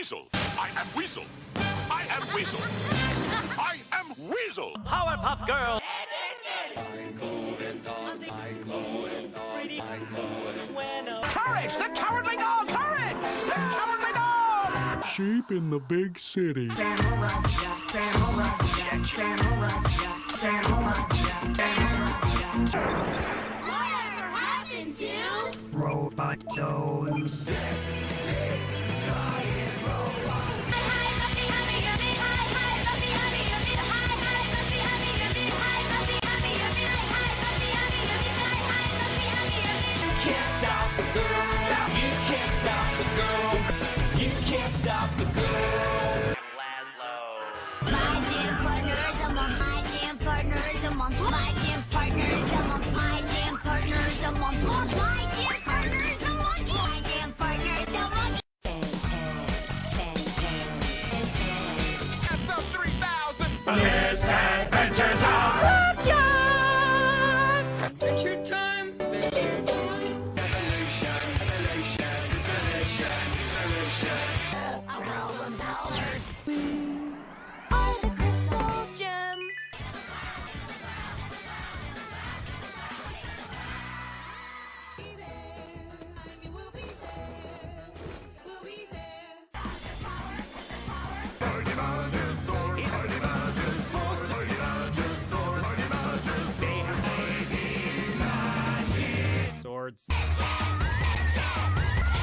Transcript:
Weasel. I am Weasel. I am Weasel. I am Weasel. Powerpuff Girl. Courage! The cowardly dog! Courage! The cowardly dog! Sheep in the big city. Whatever happened to? Robot Jones. You can't stop the girl. Talk.